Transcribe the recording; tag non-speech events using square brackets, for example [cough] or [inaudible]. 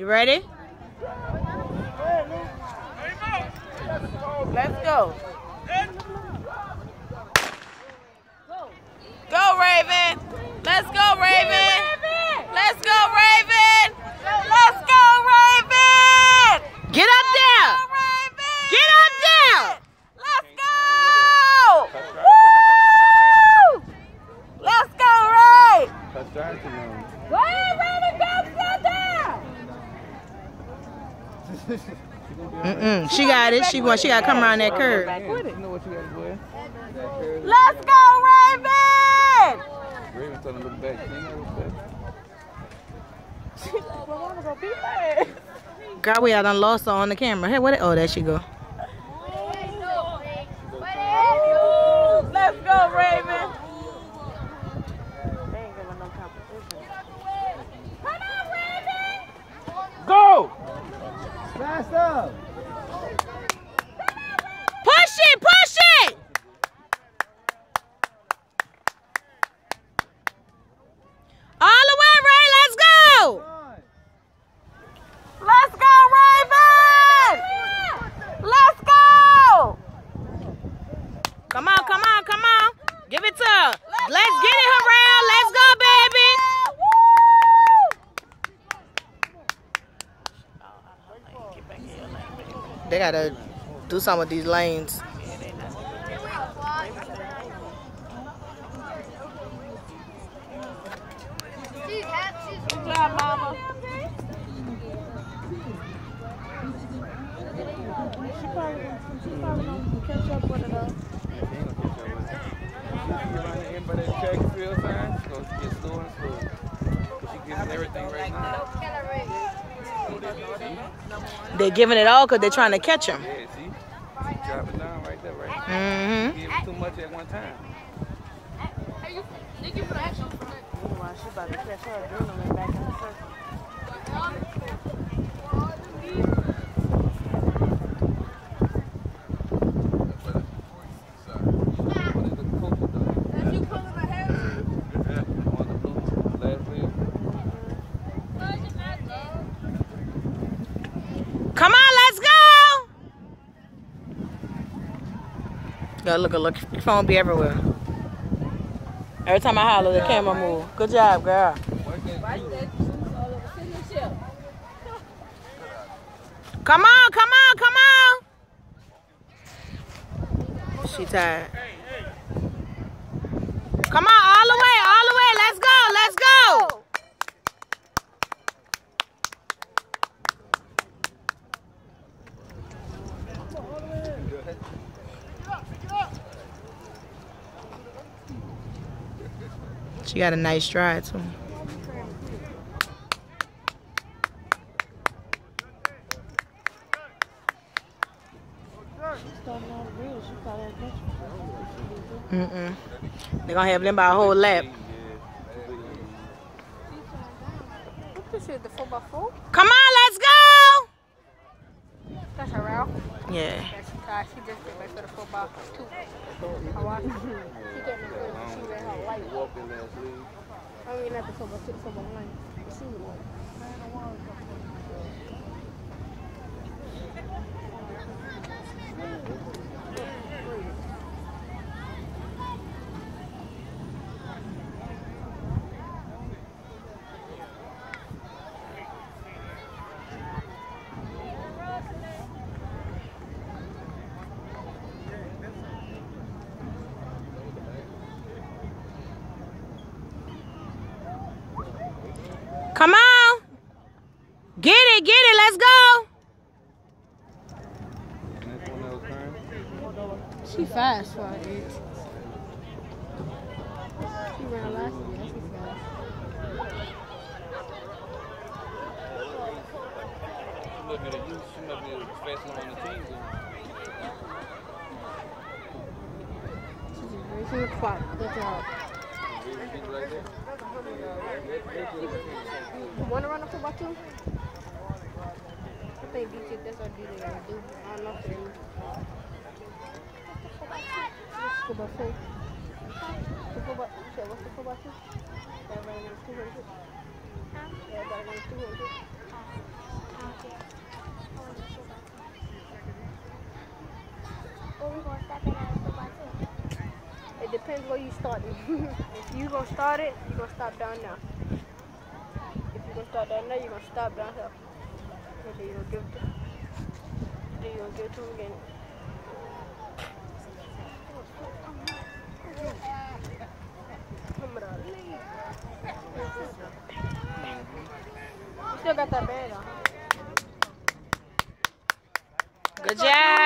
You ready? Let's go. Go, Raven. Let's go, Raven. Let's go, Raven. Let's go, Raven. Get up there. Get up there. Let's go. Woo! Let's go, Ray. Go ahead, Raven. Go, sit down. Mm-mm. She got it. She want. She got to come around that curve. Let's go, Raven. Raven told him look back. She ain't never look back. Girl, we had done lost her on the camera. Hey, what? Oh, there she go. Let's go, Raven. Go! Fast up! Push it, push it. All the way, Ray. Let's go. Let's go, Raven. Let's go. Come on, come on, come on. Give it to her. Let's get it, Harrel. Let's go, baby. They gotta do some of these lanes. Good job, mama. They're giving it all because they're trying to catch him. Yeah, see? She dropping down right there, right? Mm-hmm. Give him too much at one time. What is the coach doing? On the blue last wheel. Come on, let's go. Gotta look, look, your phone be everywhere. Every time I holler, the camera move. Good job, girl. Come on, come on, come on. She tired. Come on, all the way, all the way. Let's go, let's go. She got a nice stride too. Mm-mm. They're gonna have them by a whole lap. Come on, let's go! Route. Yeah. Yeah, she just did like for the 4x2. I watched. She getting it good. She ran her light. Walked in last week. I mean, not the 4x2, the 4x1. She was like, Come on. Get it, get it, let's go. And that's one that was crying. She fast for her age. She ran last year. She fast. She must be the youth. She must be the fastest one on the team. She's a very good spot. You Want to run up to Bucky? I think BT, that's what BT gonna do. I don't know if they do. Let's go what's the football team? They're running on 200. Yeah, they're running 200. Oh, we're going to step in at the football team. It depends where you start it. [laughs] if you gonna start it, you gonna stop down now. If you gonna start down there, you gonna stop down here. And then you gonna give it to then you gonna give it to him again. You still got that band on. Good job.